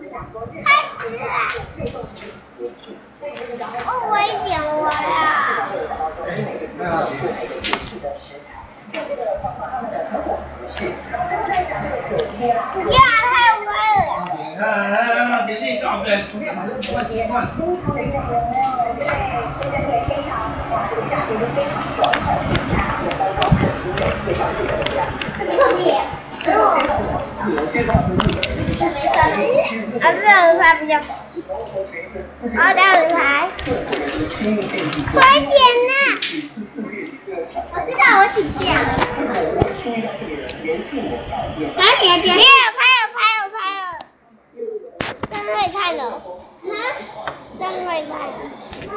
开始。啦！我我也点我！呀，太坏了！来来来，别这。的，上，下的。彻底，给我！没事？啊，这样子拍比较好。好，这样子拍。快点呐！我知道我几下。赶紧接。拍了，拍了，拍了，拍了。真会拍。啊！